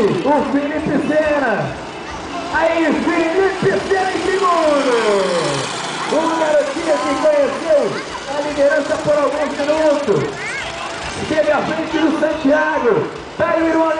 O Felipe Sena. Aí, Felipe Sena em segundo. O garotinho que conheceu a liderança por alguns minutos. Chega à frente do Santiago. Tá Pega o Irone.